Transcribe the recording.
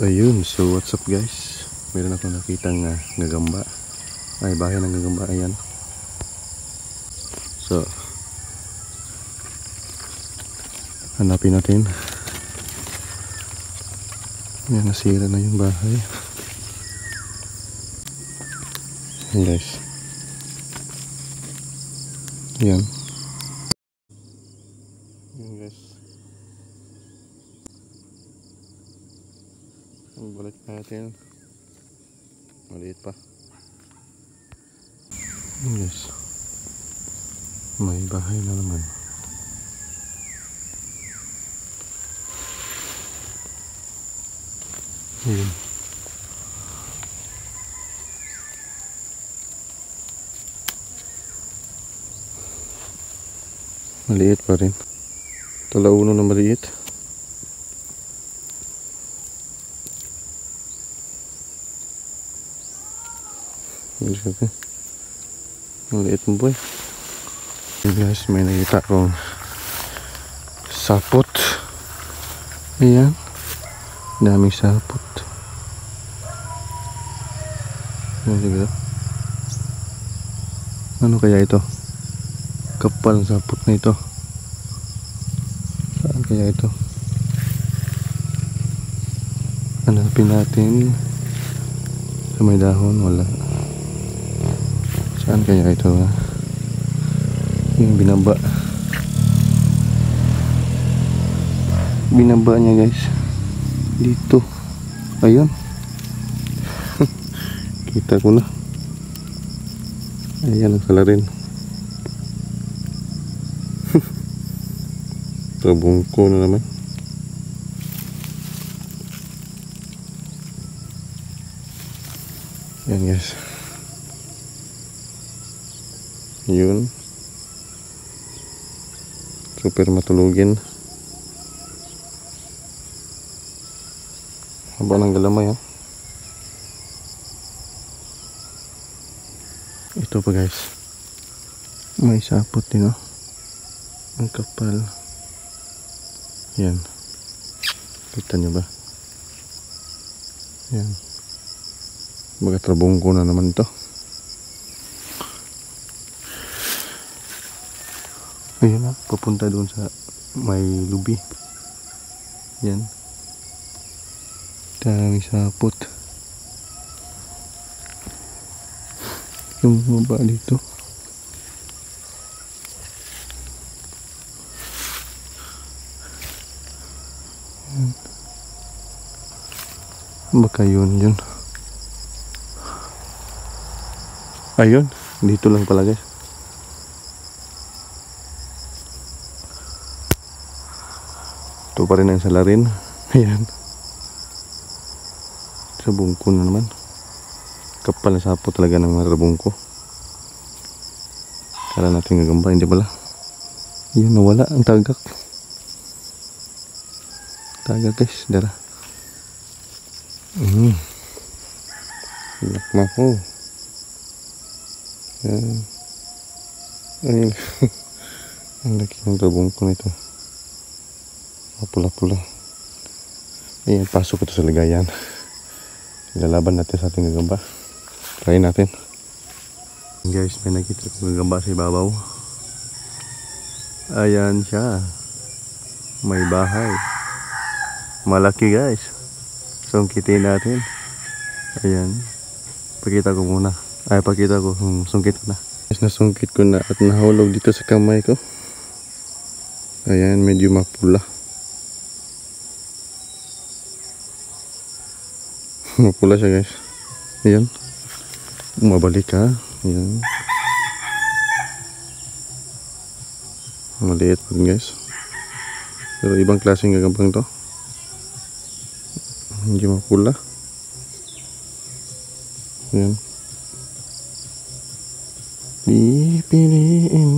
Ayun, so what's up guys? Meron ako nakitang uh, gagamba. Ay, bahay ng gagamba, ayan. So, hanapin natin. Ayan, nasira na yung bahay. Ayan guys. Ayan. Ang balik natin. Maliit pa. Yes. May bahay na naman. Ayun. Maliit pa rin. Talauno na maliit. Grabe. Maliit mo boy. Guys, may nakita akong sapot. Ayan. Daming sapot. Ano kaya ito? Kapal ng sapot na ito. Saan kaya ito? Hanapin natin. Sa may dahon, wala. Saan kaya ito ha? Yung binaba. Binaba niya guys. Dito. Ayun. Kita ko na. Ayan ang salarin. Tabong ko na guys. Yun. Super matulugin. Haba ng galamay ha. Ito pa guys. May sapot din oh. Ang kapal. Yan. Kita nyo ba? Yan. Baga trabong ko na naman ito. Ayun na, papunta doon sa may lubi. Yan. Daming sapot. Yung baba dito. Yan. Baka yun yun. Ayun, dito lang pala guys. Ito pa rin ang salarin. Ayan. Sa bungko na naman. Kapal na sapo talaga ng marabungko. Kala natin gagamba, hindi pala. Yun, nawala ang tagak. Tagak guys, dara. Mm. Nakma ko. Yan. Ay, ang laki ng rabungko nito pula-pula ayan pasok ito sa ligayan. Ilalaban natin sa ating gagamba. Try natin. Guys may nakita kong gagamba sa ibabaw. Ayan siya. May bahay. Malaki guys. Sungkitin natin. Ayan. Pakita ko muna. Ay pakita ko. Kung sungkit ko na. Guys nasungkit ko na at nahulog dito sa kamay ko. Ayan medyo mapula Mapula siya guys. Ayan. Mabalik ha. Ayan. Maliit pa rin guys. Pero ibang klaseng gagambang to. Hindi mapula. Ayan. Pipiliin.